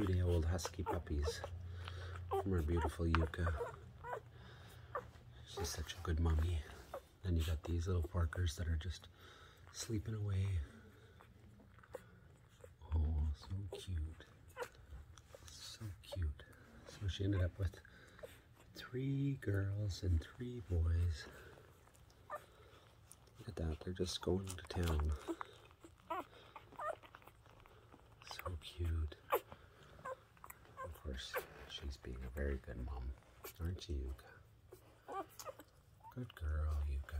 two-day-old husky puppies from our beautiful Yuka. She's such a good mummy. Then you got these little porkers that are just sleeping away. Oh, so cute. So cute. So she ended up with three girls and three boys. Look at that, they're just going to town. So cute. Of course, she's being a very good mom, aren't you, Yuka? Good girl, Yuka.